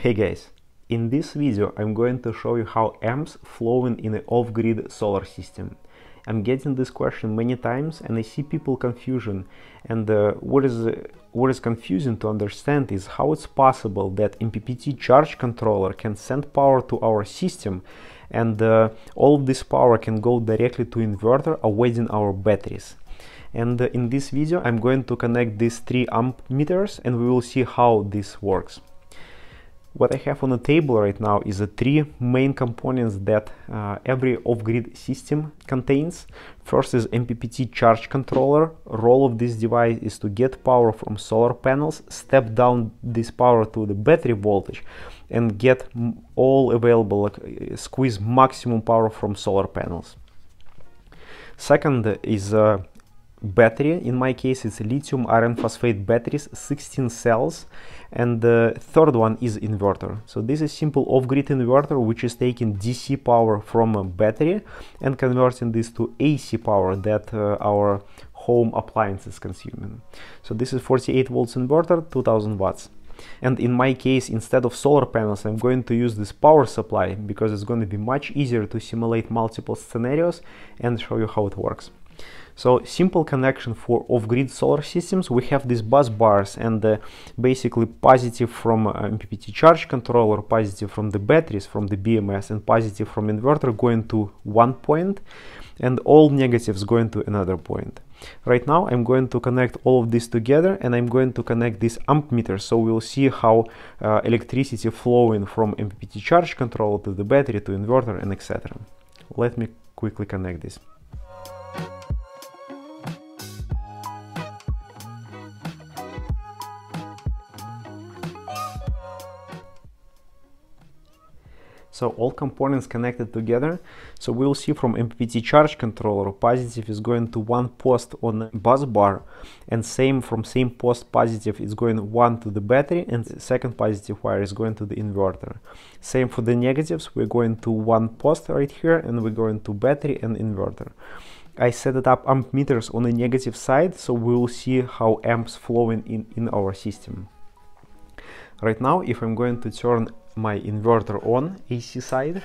Hey guys, in this video I'm going to show you how amps flowing in an off-grid solar system. I'm getting this question many times and I see people confusion and uh, what is uh, what is confusing to understand is how it's possible that MPPT charge controller can send power to our system and uh, all of this power can go directly to inverter avoiding our batteries. And uh, in this video I'm going to connect these three amp meters and we will see how this works. What I have on the table right now is the three main components that uh, every off-grid system contains. First is MPPT charge controller. Role of this device is to get power from solar panels, step down this power to the battery voltage and get all available, like, squeeze maximum power from solar panels. Second is uh, battery. In my case, it's lithium iron phosphate batteries, 16 cells. And the third one is inverter. So this is simple off-grid inverter, which is taking DC power from a battery and converting this to AC power that uh, our home appliances consuming. So this is 48 volts inverter, 2000 watts. And in my case, instead of solar panels, I'm going to use this power supply because it's going to be much easier to simulate multiple scenarios and show you how it works. So simple connection for off-grid solar systems, we have these bus bars and uh, basically positive from uh, MPPT charge controller, positive from the batteries, from the BMS and positive from inverter going to one point and all negatives going to another point. Right now I'm going to connect all of this together and I'm going to connect this amp meter so we'll see how uh, electricity flowing from MPPT charge controller to the battery to inverter and etc. Let me quickly connect this. So all components connected together. So we'll see from MPPT charge controller, positive is going to one post on bus bar and same from same post positive is going one to the battery and second positive wire is going to the inverter. Same for the negatives, we're going to one post right here and we're going to battery and inverter. I set it up amp meters on the negative side so we will see how amps flowing in, in our system. Right now, if I'm going to turn my inverter on AC side,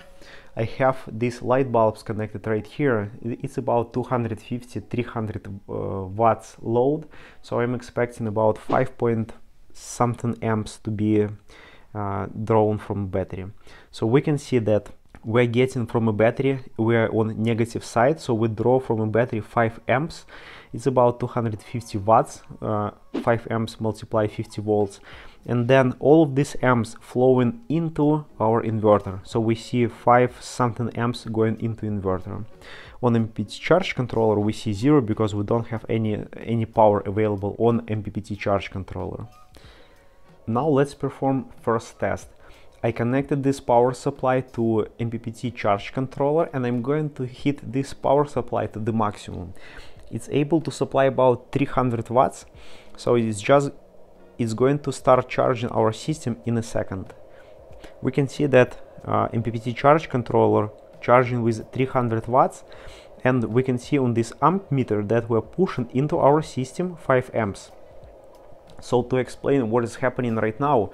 I have these light bulbs connected right here. It's about 250 300 uh, watts load, so I'm expecting about 5 point something amps to be uh, drawn from battery. So we can see that we're getting from a battery, we're on negative side, so we draw from a battery 5 amps. It's about 250 watts, uh, 5 amps multiply 50 volts. And then all of these amps flowing into our inverter. So we see 5 something amps going into inverter. On MPPT charge controller we see 0 because we don't have any any power available on MPPT charge controller. Now let's perform first test I connected this power supply to MPPT charge controller and I'm going to hit this power supply to the maximum it's able to supply about 300 watts so it's just it's going to start charging our system in a second. We can see that uh, MPPT charge controller charging with 300 watts and we can see on this amp meter that we're pushing into our system 5 amps. So to explain what is happening right now,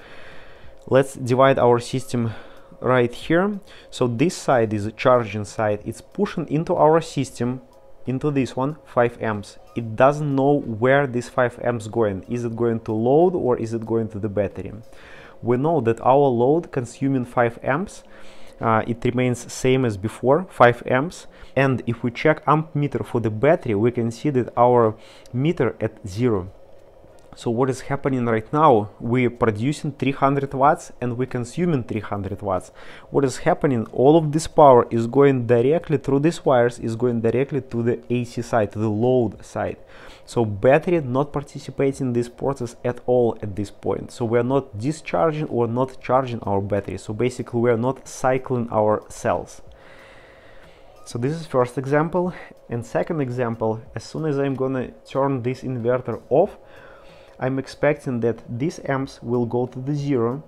let's divide our system right here. So this side is a charging side, it's pushing into our system into this one 5 amps. It doesn't know where this 5 amps going. Is it going to load or is it going to the battery? We know that our load consuming 5 amps uh, it remains same as before 5 amps. And if we check amp meter for the battery we can see that our meter at zero so what is happening right now? We're producing 300 watts and we're consuming 300 watts. What is happening? All of this power is going directly through these wires, is going directly to the AC side, to the load side. So battery not participating in this process at all at this point. So we're not discharging or not charging our battery. So basically we're not cycling our cells. So this is first example. And second example, as soon as I'm gonna turn this inverter off, I'm expecting that these amps will go to the zero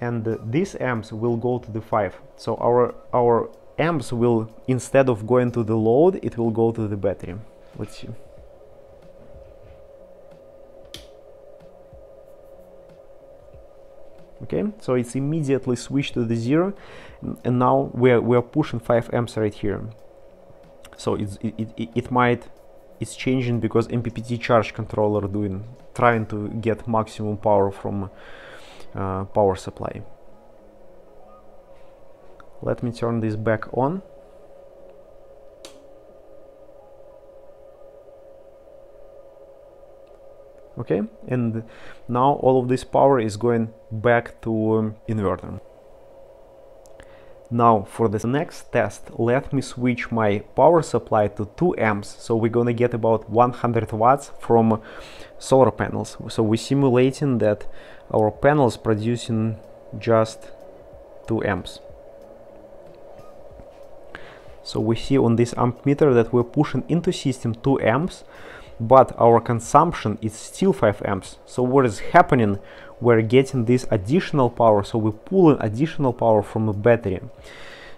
and these amps will go to the 5. So our, our amps will, instead of going to the load, it will go to the battery. Let's see. okay so it's immediately switched to the zero and now we're we're pushing 5 amps right here so it, it, it might it's changing because MPPT charge controller doing trying to get maximum power from uh, power supply. Let me turn this back on. Okay and now all of this power is going back to um, inverter now for the next test let me switch my power supply to 2 amps so we're gonna get about 100 watts from solar panels so we're simulating that our panels producing just 2 amps so we see on this amp meter that we're pushing into system 2 amps but our consumption is still 5 amps. So what is happening? We're getting this additional power, so we're pulling additional power from the battery.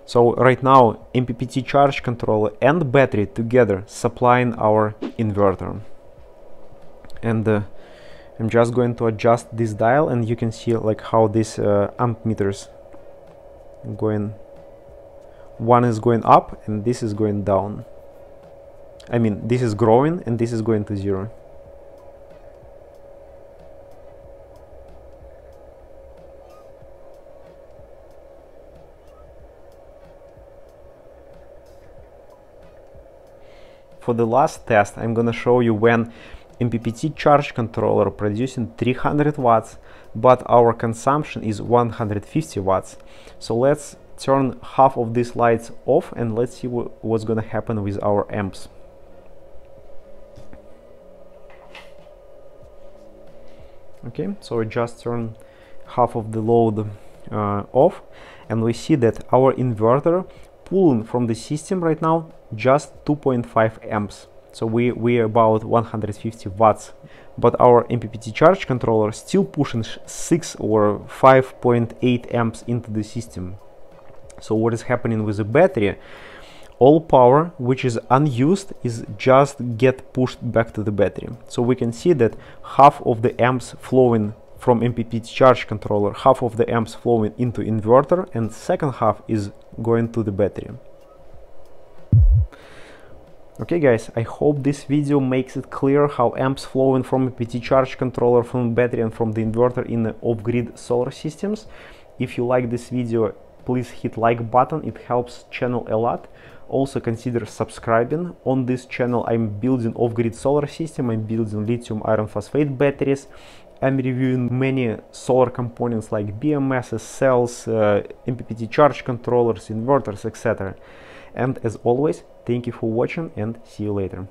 So right now, MPPT charge controller and battery together supplying our inverter. And uh, I'm just going to adjust this dial and you can see like how this uh, amp meters going one is going up and this is going down I mean, this is growing and this is going to zero. For the last test, I'm gonna show you when MPPT charge controller producing 300 watts, but our consumption is 150 watts. So let's turn half of these lights off and let's see what's gonna happen with our amps. okay so we just turn half of the load uh, off and we see that our inverter pulling from the system right now just 2.5 amps. So we we're about 150 watts. But our MPPT charge controller still pushing 6 or 5.8 amps into the system. So what is happening with the battery? All power which is unused is just get pushed back to the battery. So we can see that half of the amps flowing from MPPT charge controller, half of the amps flowing into inverter and second half is going to the battery. Okay guys, I hope this video makes it clear how amps flowing from MPPT charge controller from battery and from the inverter in the off-grid solar systems. If you like this video, please hit like button, it helps channel a lot. Also consider subscribing. On this channel i'm building off-grid solar system. I'm building lithium iron phosphate batteries i'm reviewing many solar components like bmss cells uh, mppt charge controllers inverters etc and as always thank you for watching and see you later